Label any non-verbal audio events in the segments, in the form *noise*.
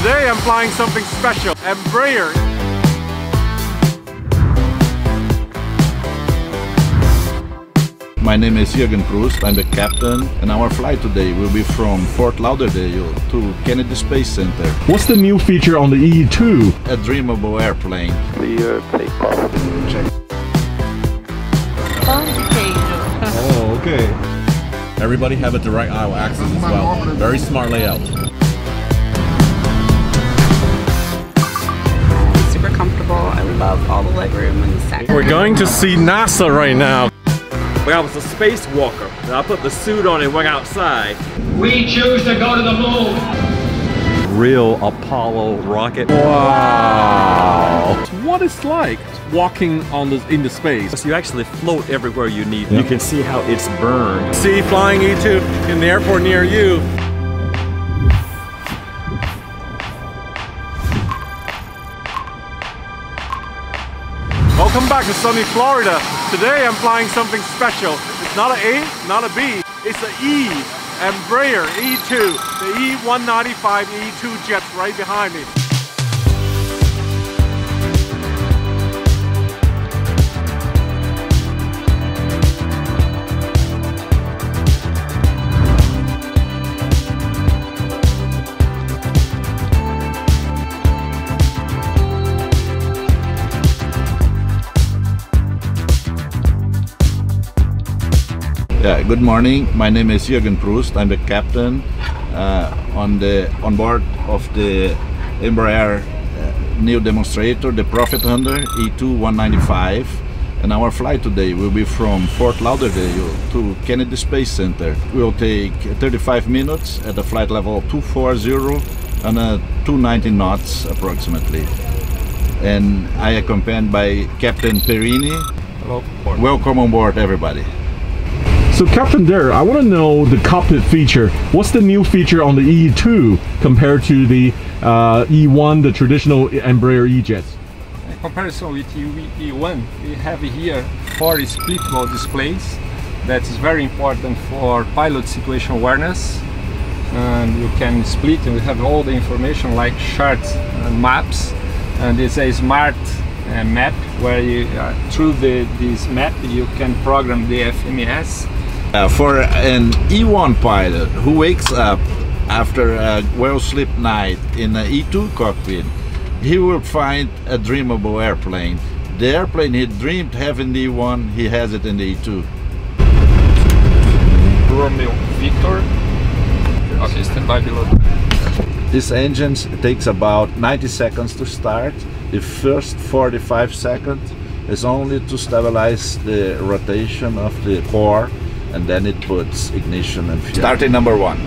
Today I'm flying something special, Embraer. My name is Jürgen Proust, I'm the captain, and our flight today will be from Fort Lauderdale to Kennedy Space Center. What's the new feature on the E2? A dreamable airplane. Clear takeoff. Check. Oh, okay. Everybody have a direct aisle access as well. Very smart layout. We're going to see NASA right now. When I was a spacewalker, and I put the suit on and went outside. We choose to go to the moon. Real Apollo rocket. Wow! What it's like walking on the in the space. You actually float everywhere you need. You can see how it's burned. See flying E2 in the airport near you. Welcome back to sunny Florida. Today I'm flying something special. It's not an A, not a B, it's an E. Embraer E2, the E195 E2 jets right behind me. Yeah, good morning. My name is Jürgen Proust. I'm the captain uh, on the on board of the Embraer uh, new demonstrator, the Profit Hunter E2-195. And our flight today will be from Fort Lauderdale to Kennedy Space Center. It will take 35 minutes at a flight level 240 and uh, 290 knots approximately. And I accompanied by Captain Perini. Hello. Welcome on board, everybody. So Captain Dare, I want to know the cockpit feature. What's the new feature on the E2 compared to the uh, E1, the traditional Embraer E-jets? In comparison with E1, we have here four splittable displays. That is very important for pilot situation awareness. And you can split and we have all the information like charts and maps. And it's a smart uh, map where you, uh, through the, this map you can program the FMS uh, for an E1 pilot who wakes up after a well-slept night in an E2 cockpit, he will find a dreamable airplane. The airplane he dreamed having the E1, he has it in the E2. Romeo Victor. Okay, stand by below. This engine takes about 90 seconds to start. The first 45 seconds is only to stabilize the rotation of the core and then it puts ignition and fuel. Starting number one.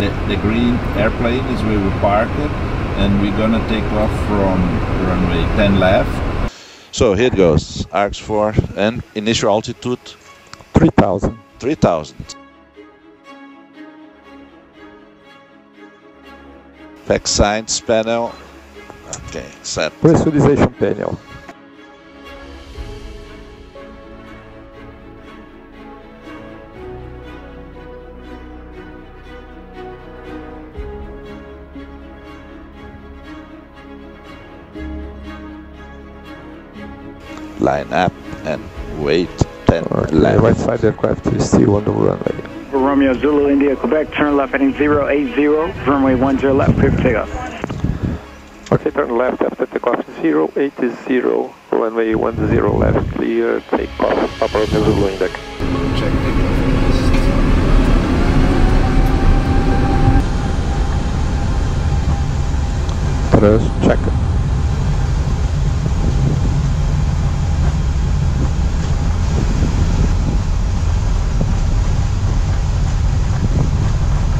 The, the green airplane is where we parked it and we're gonna take off from runway 10 left. So here it goes, arcs 4 and initial altitude 3000. 3000. Back signs panel. Okay, set. Pressurization panel. Line up and wait 10 Alright, left. right side aircraft is still on the runway. Romeo Zulu India Quebec, turn left heading 080, runway 10 left, clear for takeoff. Okay, turn left after takeoff 080, runway 10 left, clear takeoff, Papa Romeo Zulu India. Check Thrust check.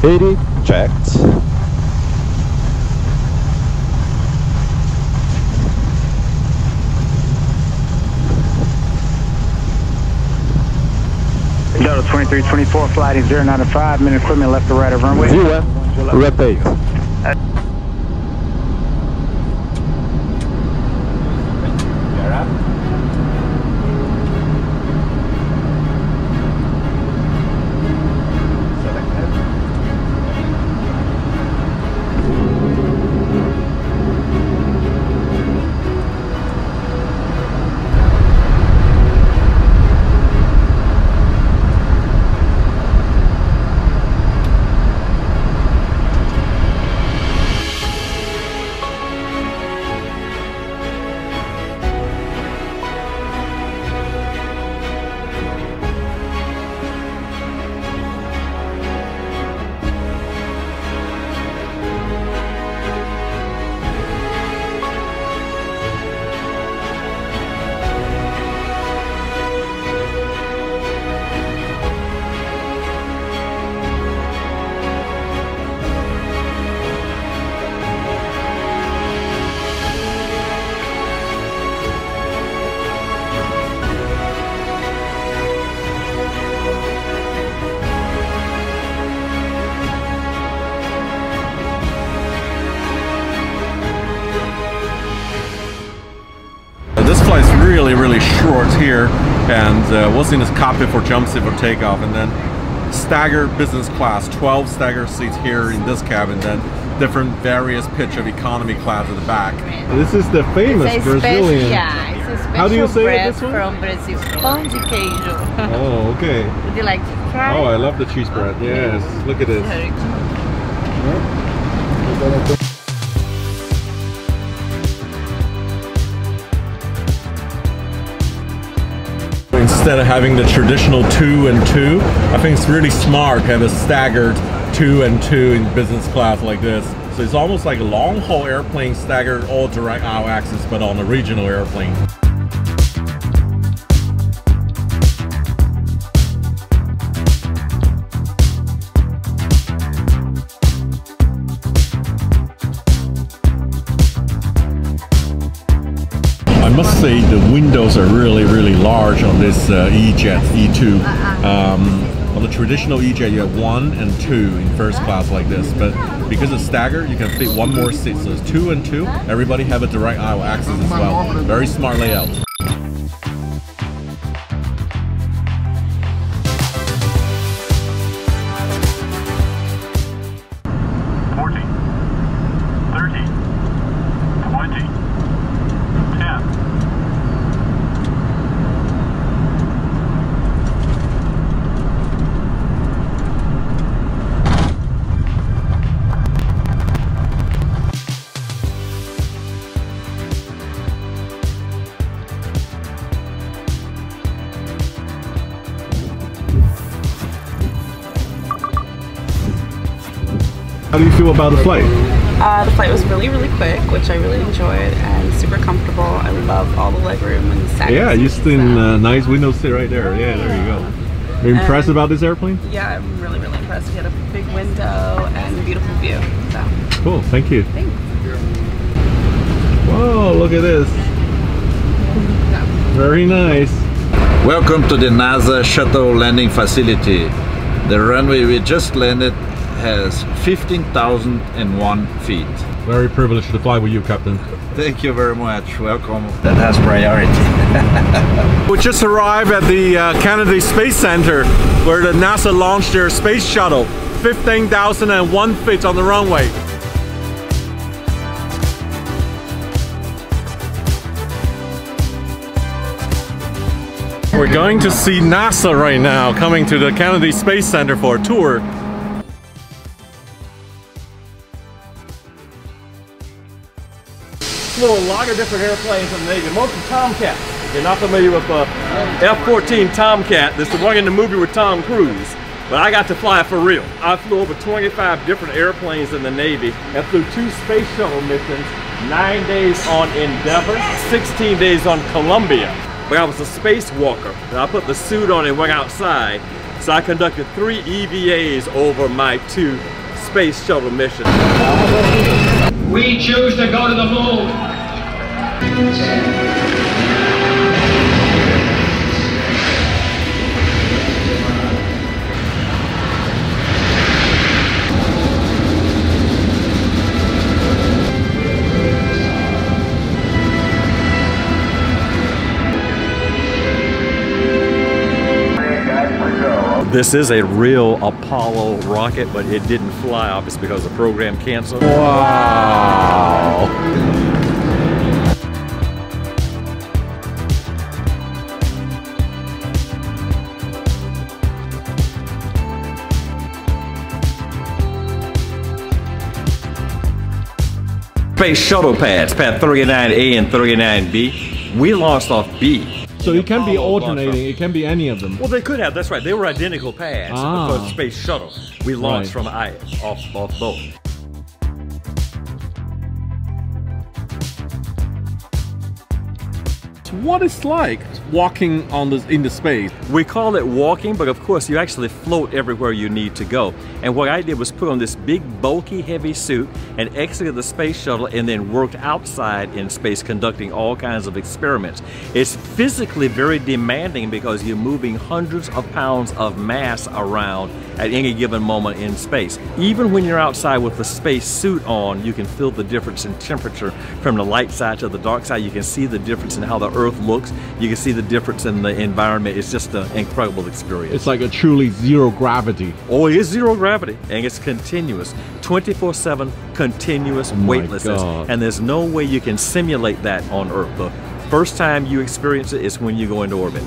80, checked. Delta 2324, flight 095, minute equipment left to right of runway. Zero, rep 8. Really, really short here, and uh, what's in this cockpit for jump seat for takeoff, and then stagger business class, 12 stagger seats here in this cabin, then different various pitch of economy class at the back. This is the famous It's a Brazilian. Special, yeah, it's a special How do you say bread this one? from Brazil. Pão de queijo. Oh, okay. *laughs* Would you like to try? Oh, I love the cheese bread. Yes, look at this. Instead of having the traditional two and two, I think it's really smart to have a staggered two and two in business class like this. So it's almost like a long haul airplane staggered all direct aisle axis, but on a regional airplane. Must say the windows are really, really large on this uh, E-Jet E2. Um, on the traditional E-Jet, you have one and two in first class like this, but because it's staggered, you can fit one more seat. So it's two and two. Everybody have a direct aisle access as well. Very smart layout. How do you feel about the flight? Uh, the flight was really, really quick, which I really enjoyed, and super comfortable. I love all the legroom and the second Yeah, you seats, sit in so- uh, nice window seat right there. Yeah, there you go. Are you impressed And- about this airplane? Yeah, I'm really, really impressed. We had a big window and a beautiful view. So, Cool, thank you. thanks. Whoa, look at this. Very nice. Welcome to the NASA shuttle landing facility. The runway we just landed has 15,001 feet. Very privileged to fly with you, Captain. Thank you very much. Welcome. That has priority. *laughs* We just arrived at the uh, Kennedy Space Center where the NASA launched their space shuttle. 15,001 feet on the runway. We're going to see NASA right now coming to the Kennedy Space Center for a tour. Flew a lot of different airplanes in the Navy, mostly Tomcats. If you're not familiar with uh, the F-14 Tomcat, that's the one in the movie with Tom Cruise. But I got to fly for real. I flew over 25 different airplanes in the Navy and flew two space shuttle missions, nine days on Endeavour, 16 days on Columbia. But I was a spacewalker. And I put the suit on and went outside. So I conducted three EVAs over my two space shuttle missions. We choose to go to the moon. This is a real Apollo rocket, but it didn't fly, obviously, because the program canceled. Wow. Space shuttle pads, pad 39A and 39B. We launched off B. So it can be alternating. It can be any of them. Well, they could have. That's right. They were identical pads Ah. for space shuttle. We launched Right. from I off off both. What it's like walking on this in the space. We call it walking, but of course you actually float everywhere you need to go. And what I did was put on this big, bulky, heavy suit and exited the space shuttle and then worked outside in space conducting all kinds of experiments. It's physically very demanding because you're moving hundreds of pounds of mass around at any given moment in space. Even when you're outside with the space suit on, you can feel the difference in temperature from the light side to the dark side. You can see the difference in how the Earth looks. You can see the difference in the environment. It's just an incredible experience. It's like a truly zero gravity. Oh, it is zero gravity and it's continuous. 24 7 continuous weightlessness. God. And there's no way you can simulate that on Earth. The first time you experience it is when you go into orbit.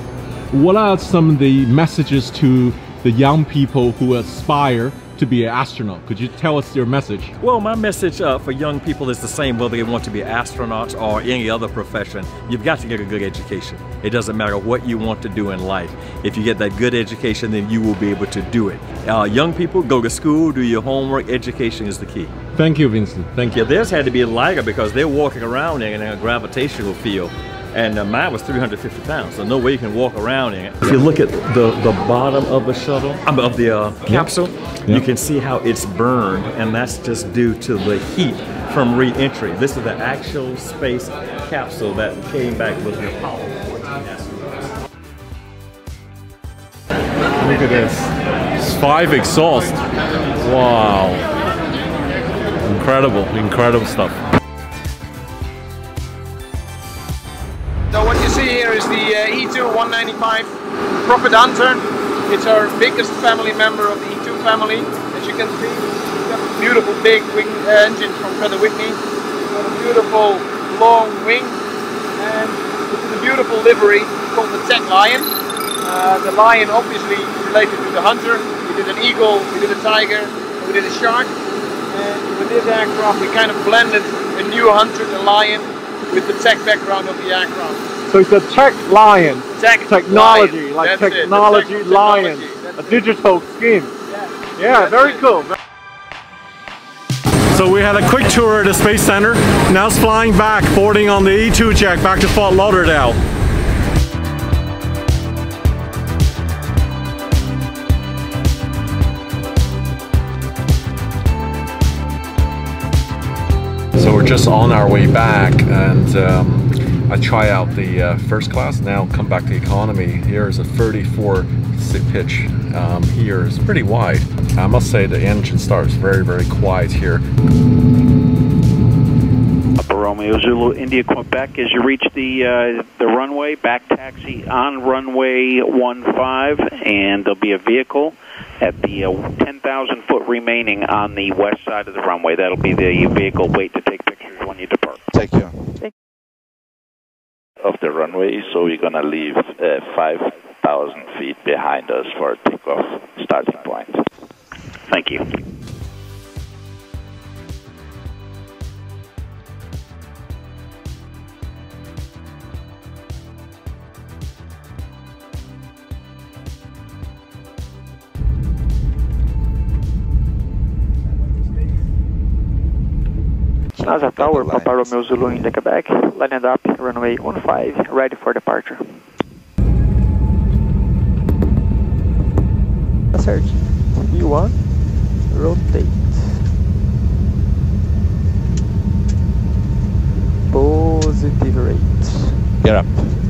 What are some of the messages to the young people who aspire to be an astronaut? Could you tell us your message? Well, my message uh, for young people is the same whether they want to be astronauts or any other profession. You've got to get a good education. It doesn't matter what you want to do in life. If you get that good education, then you will be able to do it. Uh, young people, go to school, do your homework. Education is the key. Thank you, Vincent. Thank you. Yeah, theirs had to be lighter because they're walking around in a gravitational field. And uh, mine was 350 pounds, so no way you can walk around in it. If you look at the, the bottom of the shuttle, um, of the uh, capsule, you Yep. can see how it's burned, and that's just due to the heat from re-entry. This is the actual space capsule that came back with the Apollo 14 astronauts. Look at this. It's five exhaust. Wow. Incredible, incredible stuff. 195 Profit Hunter. It's our biggest family member of the E2 family. As you can see, it's beautiful big wing uh, engine from Pratt & Whitney. It's got a beautiful long wing and is a beautiful livery called the Tech Lion. Uh, the lion obviously related to the hunter. We did an eagle, we did a tiger, we did a shark. And with this aircraft we kind of blended a new hunter, the lion, with the tech background of the aircraft. So it's a tech lion. Tech technology, lion, like that's technology tech- lion, technology, a digital skin. Yeah, very cool. So we had a quick tour at the Space Center. Now it's flying back, boarding on the E2 jet back to Fort Lauderdale. So we're just on our way back, and um, I try out the uh, first class. Now come back to economy. Here is a 34 sit pitch. Um, here is pretty wide. I must say the engine starts very, very quiet here. Upper Romeo Zulu India Quebec as you reach the uh, the runway back taxi on runway 15 and there'll be a vehicle at the uh, 10,000 foot remaining on the west side of the runway that'll be the vehicle wait to take pictures when you depart Thank you. Of the runway, so we're gonna leave uh, 5,000 feet behind us for a takeoff starting point. thank you NASA Tower, Papa Romeo Zulu India Quebec, lined up, runway 15, ready for departure. Search, V1, rotate. Positive rate. Get up.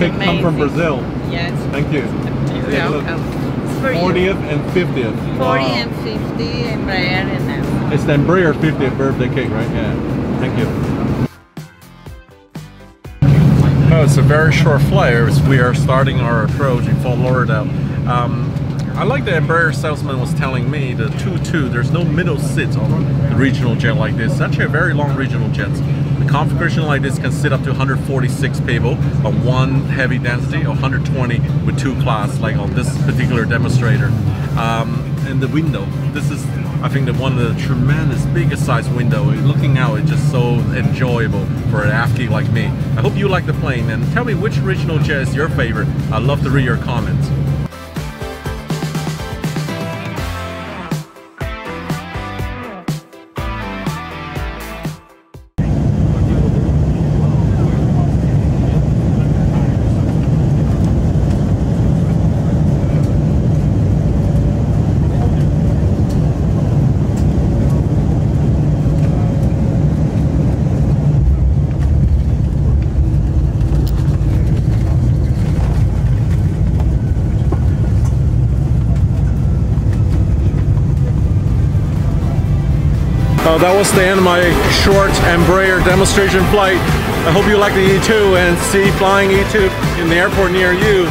Wow, the It's cake come from. Brazil. Yes. Thank you. You're Take welcome. It's for you. 40th and 50th. 40 Wow. and 50 Embraer and now. It's the Embraer 50th birthday cake, right? Yeah. Thank you. Oh, it's a very short flight. as We are starting our approach in Fort Lauderdale. Um, I like the Embraer salesman was telling me the 2-2, there's no middle seat on the regional jet like this. It's actually a very long regional jet. The configuration like this can sit up to 146 people on one heavy density or 120 with two class like on this particular demonstrator. Um, and the window, this is I think that one of the tremendous biggest size window. Looking out is just so enjoyable for an avgeek like me. I hope you like the plane and tell me which regional jet is your favorite. I'd love to read your comments. That was the end of my short Embraer demonstration flight. I hope you like the E2 and see flying E2 in the airport near you.